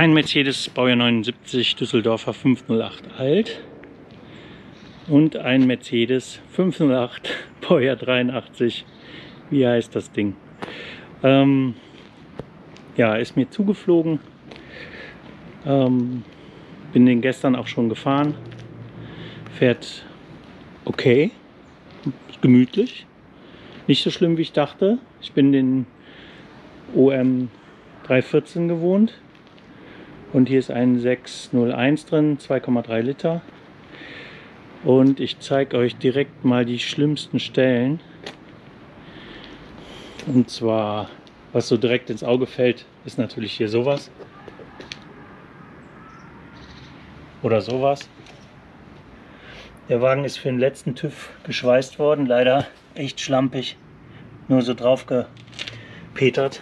Ein Mercedes Baujahr 79 Düsseldorfer 508 alt und ein Mercedes 508 Baujahr 83. Wie heißt das Ding? Ähm, ja, ist mir zugeflogen. Ähm, bin den gestern auch schon gefahren. Fährt okay, gemütlich. Nicht so schlimm, wie ich dachte. Ich bin den OM 314 gewohnt. Und hier ist ein 601 drin, 2,3 Liter. Und ich zeige euch direkt mal die schlimmsten Stellen. Und zwar, was so direkt ins Auge fällt, ist natürlich hier sowas. Oder sowas. Der Wagen ist für den letzten TÜV geschweißt worden. Leider echt schlampig. Nur so drauf gepetert.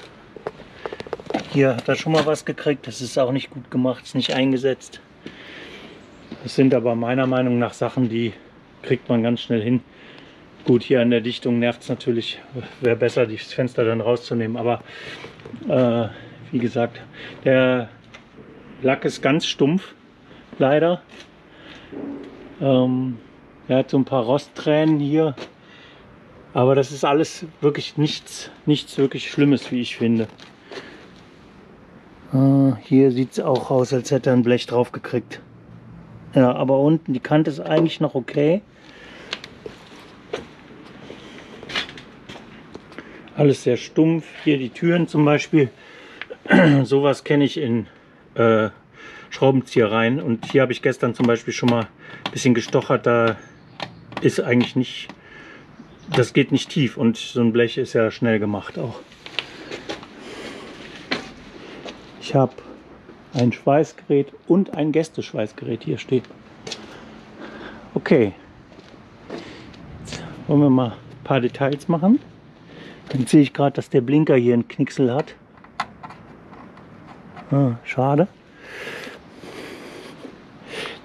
Hier hat er schon mal was gekriegt. Das ist auch nicht gut gemacht, ist nicht eingesetzt. Das sind aber meiner Meinung nach Sachen, die kriegt man ganz schnell hin. Gut, hier an der Dichtung nervt es natürlich. Wäre besser, das Fenster dann rauszunehmen. Aber äh, wie gesagt, der Lack ist ganz stumpf, leider. Ähm, er hat so ein paar Rosttränen hier. Aber das ist alles wirklich nichts, nichts wirklich Schlimmes, wie ich finde. Äh, hier sieht es auch aus, als hätte er ein Blech drauf gekriegt. Ja, aber unten die Kante ist eigentlich noch okay. Alles sehr stumpf. Hier die Türen zum Beispiel. Sowas kenne ich in äh, Schraubenziehereien. Und hier habe ich gestern zum Beispiel schon mal ein bisschen gestochert. Da ist eigentlich nicht, das geht nicht tief. Und so ein Blech ist ja schnell gemacht auch. Ich habe ein Schweißgerät und ein Gästeschweißgerät hier stehen. Okay, jetzt wollen wir mal ein paar Details machen. Dann sehe ich gerade, dass der Blinker hier einen Knicksel hat. Ah, schade.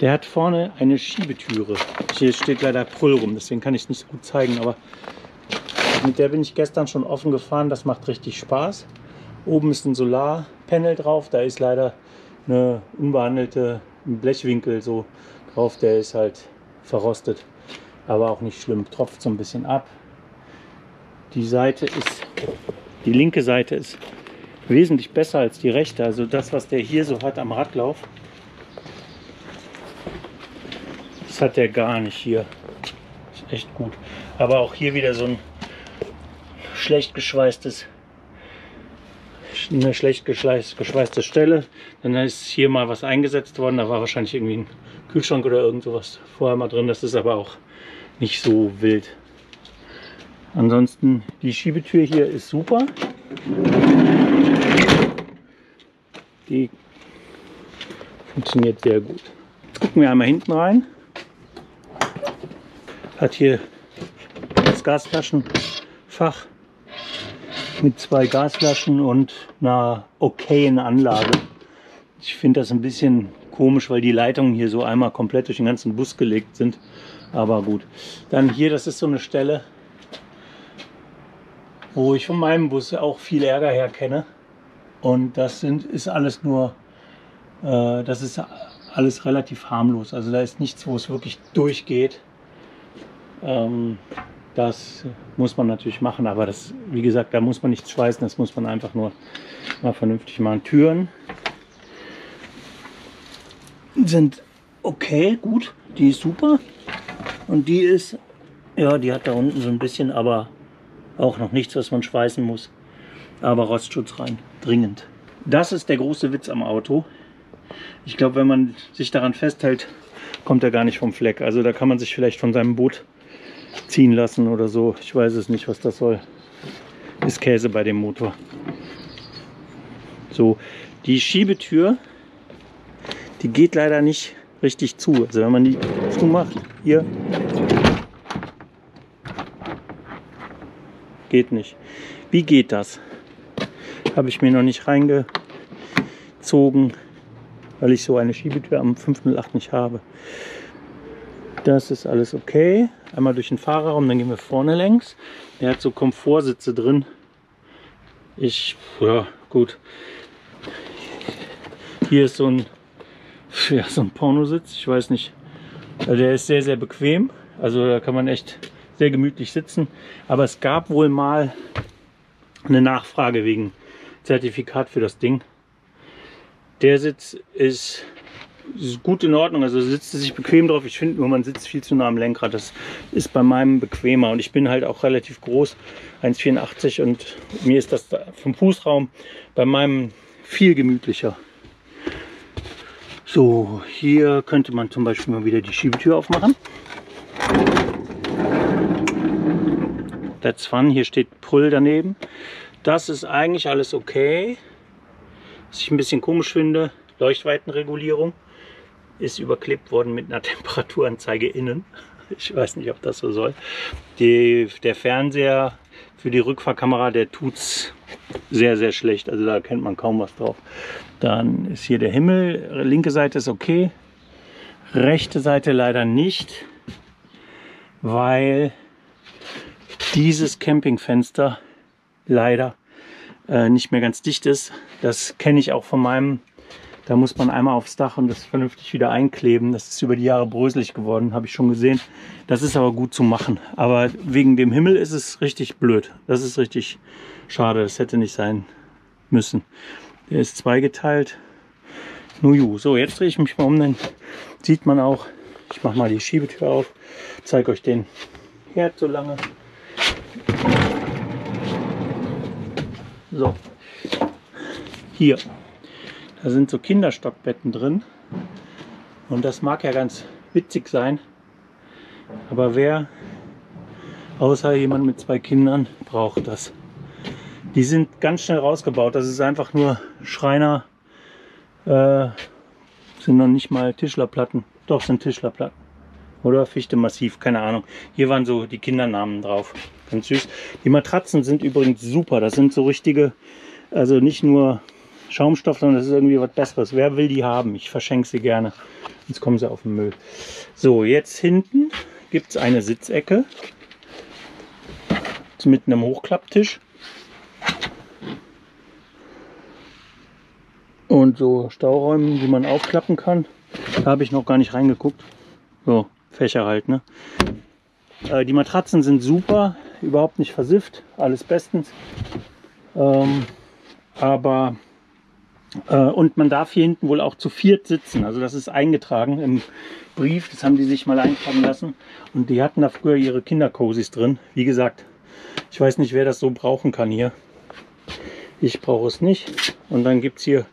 Der hat vorne eine Schiebetüre. Hier steht leider Prüll rum, deswegen kann ich es nicht so gut zeigen, aber mit der bin ich gestern schon offen gefahren. Das macht richtig Spaß. Oben ist ein Solarpanel drauf. Da ist leider eine unbehandelte Blechwinkel so drauf. Der ist halt verrostet, aber auch nicht schlimm. Tropft so ein bisschen ab. Die Seite ist, die linke Seite ist wesentlich besser als die rechte. Also das, was der hier so hat am Radlauf, das hat der gar nicht hier. Ist echt gut. Aber auch hier wieder so ein schlecht geschweißtes eine schlecht geschweißte Stelle. Dann ist hier mal was eingesetzt worden. Da war wahrscheinlich irgendwie ein Kühlschrank oder irgend sowas vorher mal drin. Das ist aber auch nicht so wild. Ansonsten die Schiebetür hier ist super. Die funktioniert sehr gut. Jetzt gucken wir einmal hinten rein. Hat hier das Gasflaschenfach mit zwei Gasflaschen und einer okayen Anlage. Ich finde das ein bisschen komisch, weil die Leitungen hier so einmal komplett durch den ganzen Bus gelegt sind. Aber gut. Dann hier, das ist so eine Stelle, wo ich von meinem Bus auch viel Ärger her kenne. Und das sind, ist alles nur, äh, das ist alles relativ harmlos. Also da ist nichts, wo es wirklich durchgeht. Ähm, das muss man natürlich machen, aber das, wie gesagt, da muss man nichts schweißen, das muss man einfach nur mal vernünftig machen. Türen sind okay, gut, die ist super. Und die ist, ja, die hat da unten so ein bisschen, aber auch noch nichts, was man schweißen muss. Aber Rostschutz rein, dringend. Das ist der große Witz am Auto. Ich glaube, wenn man sich daran festhält, kommt er gar nicht vom Fleck. Also da kann man sich vielleicht von seinem Boot ziehen lassen oder so. Ich weiß es nicht, was das soll. Ist Käse bei dem Motor. So, die Schiebetür, die geht leider nicht richtig zu. Also wenn man die zumacht, hier, geht nicht. Wie geht das? Habe ich mir noch nicht reingezogen, weil ich so eine Schiebetür am 508 nicht habe. Das ist alles okay. Einmal durch den Fahrerraum, dann gehen wir vorne längs. Der hat so Komfortsitze drin. Ich, ja, gut. Hier ist so ein, ja, so ein Pornositz, ich weiß nicht. Also der ist sehr, sehr bequem. Also da kann man echt sehr gemütlich sitzen. Aber es gab wohl mal eine Nachfrage wegen Zertifikat für das Ding. Der Sitz ist, ist gut in Ordnung, also sitzt sich bequem drauf. Ich finde nur, man sitzt viel zu nah am Lenkrad. Das ist bei meinem bequemer und ich bin halt auch relativ groß, 1,84 und mir ist das vom Fußraum bei meinem viel gemütlicher. So, hier könnte man zum Beispiel mal wieder die Schiebetür aufmachen. That's fun. Hier steht Pull daneben. Das ist eigentlich alles okay. Was ich ein bisschen komisch finde, Leuchtweitenregulierung ist überklebt worden mit einer Temperaturanzeige innen. Ich weiß nicht, ob das so soll. Die, der Fernseher für die Rückfahrkamera, der tut es sehr, sehr schlecht. Also da kennt man kaum was drauf. Dann ist hier der Himmel. Linke Seite ist okay. Rechte Seite leider nicht, weil dieses Campingfenster leider äh, nicht mehr ganz dicht ist. Das kenne ich auch von meinem. Da muss man einmal aufs Dach und das vernünftig wieder einkleben. Das ist über die Jahre bröselig geworden, habe ich schon gesehen. Das ist aber gut zu machen. Aber wegen dem Himmel ist es richtig blöd. Das ist richtig schade. Das hätte nicht sein müssen. Der ist zweigeteilt. Nuju. So, jetzt drehe ich mich mal um. Dann sieht man auch, ich mache mal die Schiebetür auf, zeige euch den Herd so lange. So, hier, da sind so Kinderstockbetten drin und das mag ja ganz witzig sein, aber wer außer jemand mit zwei Kindern braucht das? Die sind ganz schnell rausgebaut, das ist einfach nur Schreiner, äh, sind noch nicht mal Tischlerplatten, doch sind Tischlerplatten oder Fichte massiv, keine Ahnung. Hier waren so die Kindernamen drauf. Ganz süß. Die Matratzen sind übrigens super. Das sind so richtige, also nicht nur Schaumstoff, sondern das ist irgendwie was Besseres. Wer will die haben? Ich verschenke sie gerne. Jetzt kommen sie auf den Müll. So, jetzt hinten gibt es eine Sitzecke mit einem Hochklapptisch. Und so Stauräumen, die man aufklappen kann. Da habe ich noch gar nicht reingeguckt. So, Fächer halt. Ne? Äh, die Matratzen sind super, überhaupt nicht versifft, alles bestens. Ähm, aber und man darf hier hinten wohl auch zu viert sitzen. Also das ist eingetragen im Brief. Das haben die sich mal eintragen lassen. Und die hatten da früher ihre Kindercosis drin. Wie gesagt, ich weiß nicht, wer das so brauchen kann hier. Ich brauche es nicht. Und dann gibt es hier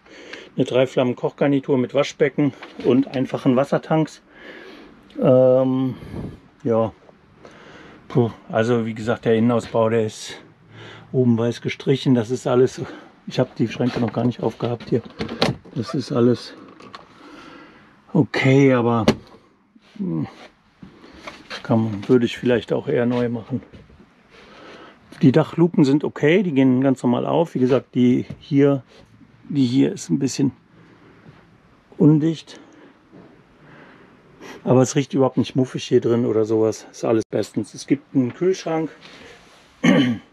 eine Dreiflammen Kochgarnitur mit Waschbecken und einfachen Wassertanks. Ähm, ja, Puh, also wie gesagt, der Innenausbau, der ist oben weiß gestrichen. Das ist alles, ich habe die Schränke noch gar nicht aufgehabt hier. Das ist alles okay, aber hm, kann, würde ich vielleicht auch eher neu machen. Die Dachluken sind okay, die gehen ganz normal auf. Wie gesagt, die hier, die hier ist ein bisschen undicht. Aber es riecht überhaupt nicht muffig hier drin oder sowas. Ist alles bestens. Es gibt einen Kühlschrank.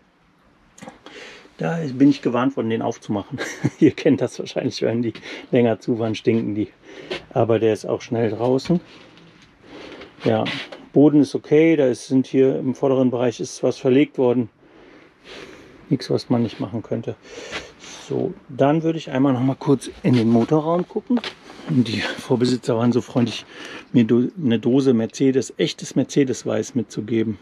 Da bin ich gewarnt worden, den aufzumachen. Ihr kennt das wahrscheinlich, wenn die länger zu waren, stinken die. Aber der ist auch schnell draußen. Ja, Boden ist okay. Da ist, sind hier im vorderen Bereich ist was verlegt worden. Nichts, was man nicht machen könnte. So, dann würde ich einmal noch mal kurz in den Motorraum gucken. Und die Vorbesitzer waren so freundlich, mir eine Dose Mercedes, echtes Mercedes-Weiß mitzugeben.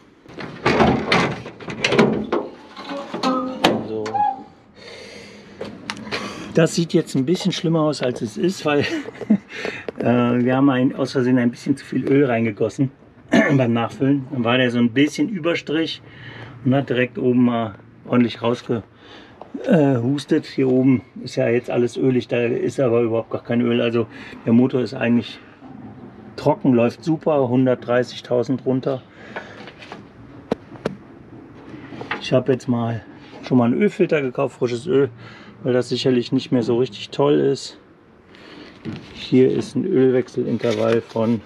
Das sieht jetzt ein bisschen schlimmer aus, als es ist, weil äh, wir haben ein, aus Versehen ein bisschen zu viel Öl reingegossen beim Nachfüllen. Dann war der so ein bisschen Überstrich und hat direkt oben mal ordentlich rausgekommen äh. Hier oben ist ja jetzt alles ölig, da ist aber überhaupt gar kein Öl. Also der Motor ist eigentlich trocken, läuft super, 130.000 runter. Ich habe jetzt mal schon mal einen Ölfilter gekauft, frisches Öl, weil das sicherlich nicht mehr so richtig toll ist. Hier ist ein Ölwechselintervall von,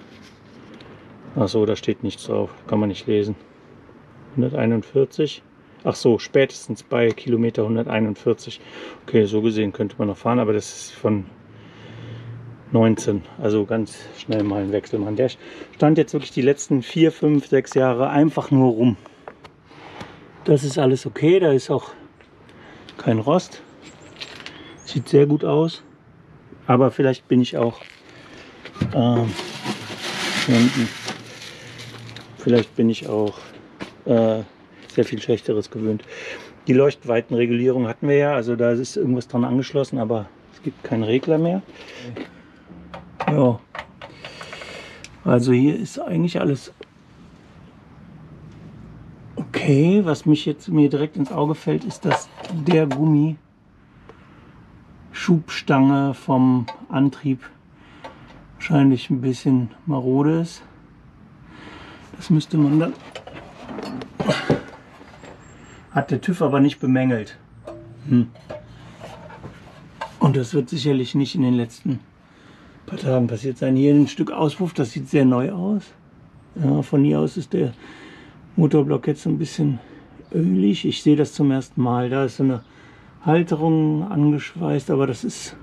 achso, da steht nichts drauf, kann man nicht lesen. 141. Ach so, spätestens bei Kilometer 141. Okay, so gesehen könnte man noch fahren, aber das ist von 19. Also ganz schnell mal einen Wechsel machen. Der stand jetzt wirklich die letzten 4, 5, 6 Jahre einfach nur rum. Das ist alles okay. Da ist auch kein Rost. Sieht sehr gut aus. Aber vielleicht bin ich auch ähm, vielleicht bin ich auch äh, sehr viel Schlechteres gewöhnt. Die Leuchtweitenregulierung hatten wir ja, also da ist irgendwas dran angeschlossen, aber es gibt keinen Regler mehr. Ja. Also hier ist eigentlich alles okay. Was mich jetzt mir direkt ins Auge fällt, ist, dass der Gummi Schubstange vom Antrieb wahrscheinlich ein bisschen marode ist. Das müsste man dann hat der TÜV aber nicht bemängelt. Hm. Und das wird sicherlich nicht in den letzten paar Tagen passiert sein. Hier ein Stück Auspuff, das sieht sehr neu aus. Ja, von hier aus ist der Motorblock jetzt ein bisschen ölig. Ich sehe das zum ersten Mal. Da ist so eine Halterung angeschweißt, aber das ist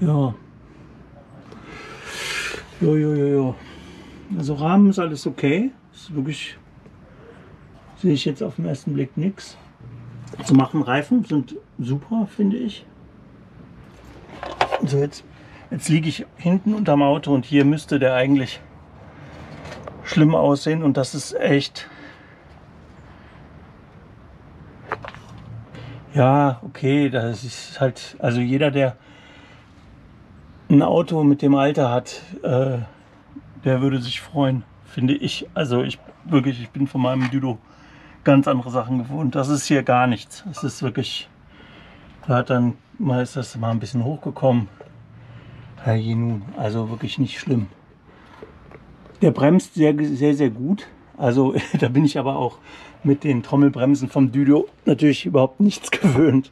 ja. Jo, jo, jo, jo. Also Rahmen ist alles okay. Ist wirklich sehe ich jetzt auf den ersten Blick nichts zu machen. Reifen sind super, finde ich. So, jetzt, jetzt liege ich hinten unterm Auto und hier müsste der eigentlich schlimm aussehen und das ist echt... Ja, okay, das ist halt, also jeder, der ein Auto mit dem Alter hat, äh, der würde sich freuen, finde ich. Also ich wirklich, ich bin von meinem Düdo ganz andere Sachen gewohnt. Das ist hier gar nichts. Es ist wirklich, da hat dann mal ist das mal ein bisschen hochgekommen. Ja, nun, also wirklich nicht schlimm. Der bremst sehr, sehr, sehr gut. Also da bin ich aber auch mit den Trommelbremsen vom Düdo natürlich überhaupt nichts gewöhnt.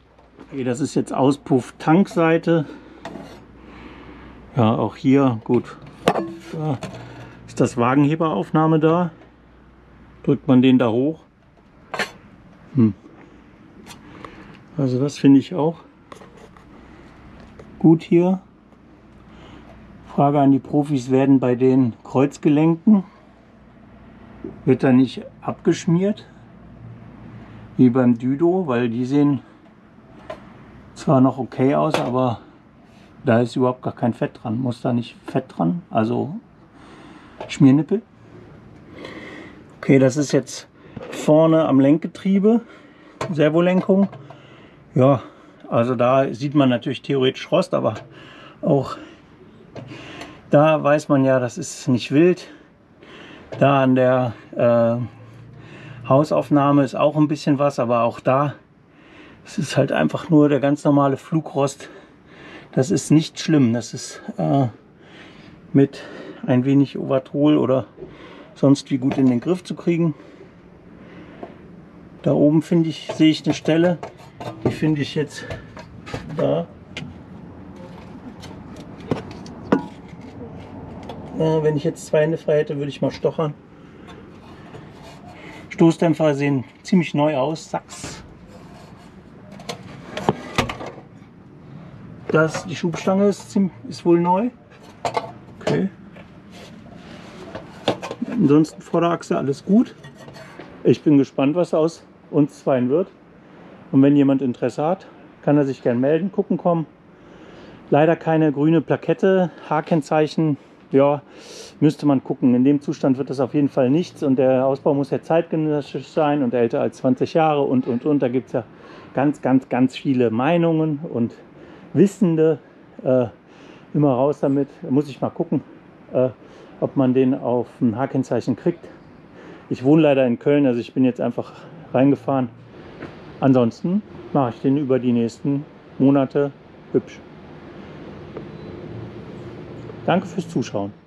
Okay, das ist jetzt Auspuff Tankseite. Ja, auch hier, gut. Da ist das Wagenheberaufnahme da. Drückt man den da hoch, hm. Also das finde ich auch gut hier. Frage an die Profis, werden bei den Kreuzgelenken, wird da nicht abgeschmiert, wie beim Düdo, weil die sehen zwar noch okay aus, aber da ist überhaupt gar kein Fett dran. Muss da nicht Fett dran, also Schmiernippel. Okay, das ist jetzt vorne am Lenkgetriebe, Servolenkung. Ja, also da sieht man natürlich theoretisch Rost, aber auch da weiß man ja, das ist nicht wild. Da an der äh, Hausaufnahme ist auch ein bisschen was, aber auch da es ist halt einfach nur der ganz normale Flugrost. Das ist nicht schlimm. Das ist äh, mit ein wenig Overtrol oder sonst wie gut in den Griff zu kriegen. Da oben finde ich, sehe ich eine Stelle, die finde ich jetzt da. Äh, wenn ich jetzt zwei Hände frei hätte, würde ich mal stochern. Stoßdämpfer sehen ziemlich neu aus, Sachs. Das, die Schubstange ist, ist wohl neu. Okay. Ansonsten Vorderachse alles gut. Ich bin gespannt, was aus uns zweien wird. Und wenn jemand Interesse hat, kann er sich gern melden, gucken kommen. Leider keine grüne Plakette, H-Kennzeichen, ja, müsste man gucken. In dem Zustand wird das auf jeden Fall nichts und der Ausbau muss ja zeitgenössisch sein und älter als 20 Jahre und, und, und. Da gibt es ja ganz, ganz, ganz viele Meinungen und Wissende. Äh, immer raus damit. Da muss ich mal gucken, äh, ob man den auf ein H-Kennzeichen kriegt. Ich wohne leider in Köln, also ich bin jetzt einfach reingefahren. Ansonsten mache ich den über die nächsten Monate hübsch. Danke fürs Zuschauen.